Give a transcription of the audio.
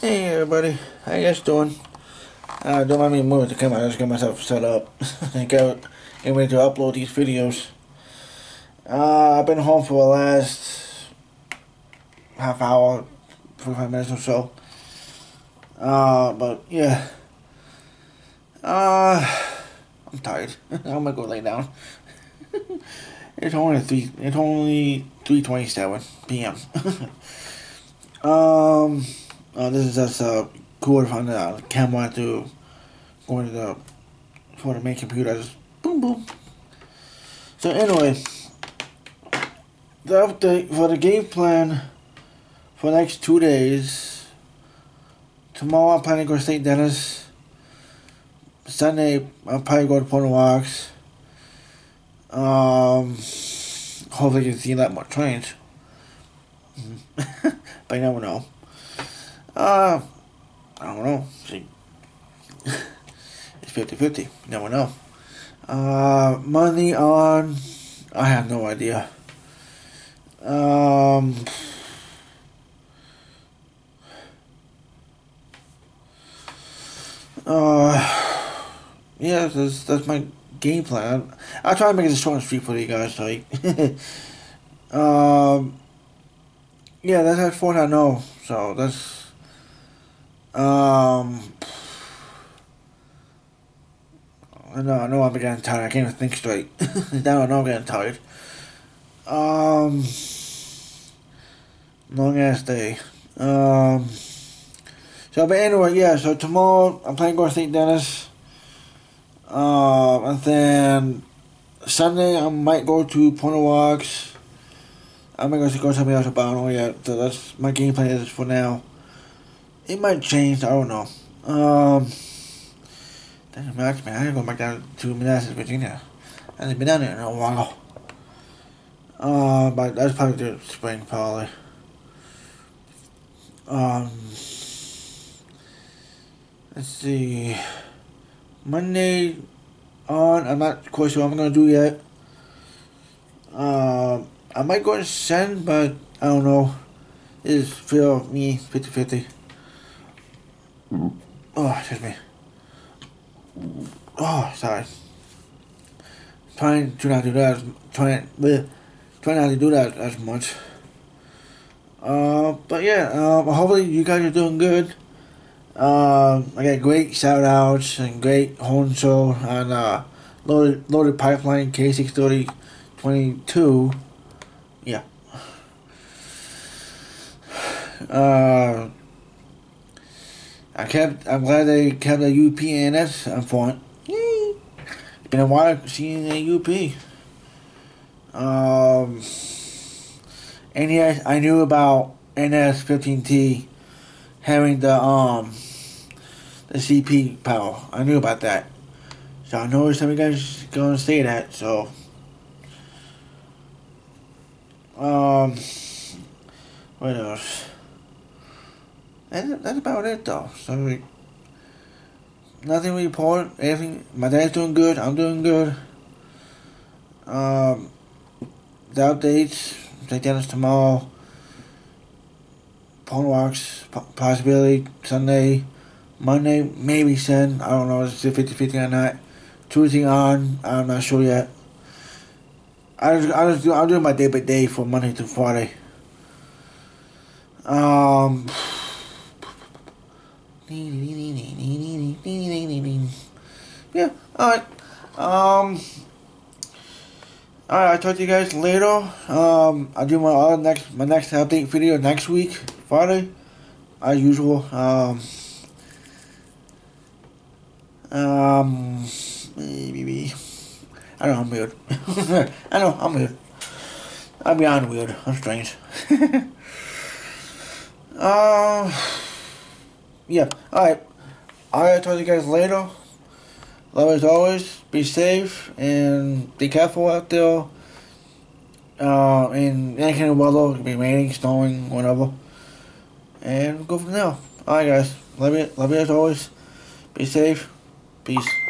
Hey everybody, how you guys doing? Uh, don't mind me moving the camera, I just got myself set up. I got getting ready to upload these videos. Uh, I've been home for the last half hour, 45 minutes or so. Uh, but yeah. Uh, I'm tired. I'm gonna go lay down. it's only three. It's only 3:27 p.m. um. Uh, this is just a cord from the camera to go into the for the main computer. Just boom boom. So anyway, the update for the game plan for the next two days. Tomorrow I'm planning to go to St. Denis. Sunday I'll probably go to Point Rocks. Um, hopefully you can see that more trains. but you never know. Uh, I don't know. It's 50 50. Never know. Uh, money on. I have no idea. Um. Uh, yeah, that's that's my game plan. I'll try to make it as short and sweet for you guys. Like, um, yeah, that's as far as I know. So that's um. I know, I know I'm getting tired. I can't even think straight. now I know I'm getting tired. Um. Long ass day. Um. So, but anyway, yeah. So tomorrow I'm playing to St. Denis. Um, and then Sunday I might go to Point of Rocks. I might go to go to somewhere else, but I don't know yet. So that's my game plan is for now. It might change. I don't know. Um, doesn't man. I ain't going back down to Manassas, Virginia. I haven't been down there in a while. Uh, but that's probably the spring, probably. Um, let's see. Monday on, I'm not quite sure what I'm gonna do yet. Uh, I might go and send, but I don't know. It is feel me 50 50. Oh, excuse me. Oh, sorry. Trying to not do that. As, trying, bleh, trying not to do that as much. Uh, but yeah, um, hopefully you guys are doing good. Um, I got great shout outs and great home show on uh, loaded, loaded pipeline K63022. Yeah. Uh, I kept. I'm glad they kept the UPNS on front. It's been a while seeing a UP. Um, and yes, I knew about NS15T having the um the CP power. I knew about that. So I know some of you guys gonna say that. So um, what else? That's, about it though. So nothing to report. Everything. My dad's doing good. I'm doing good. Um, the updates. Take Dennis tomorrow. Pony walks. Possibility Sunday. Monday maybe send. I don't know. Is it 50-50 or not? Tuesday on. I'm not sure yet. I just, I just do, I'm doing my day by day from Monday to Friday. Um. Yeah, alright. Um. Alright, I'll talk to you guys later. Um, I'll do my other next my next update video next week, Friday, as usual. Um. Um. Maybe. I know I'm weird. I know I'm weird. I'm beyond weird. I'm strange. uh, yeah. Alright. I'll talk to you guys later. Love as always. Be safe and be careful out there. Uh, in any kind of weather, it could be raining, snowing, whatever. And go from there. Alright, guys. Love you. Love you as always. Be safe. Peace.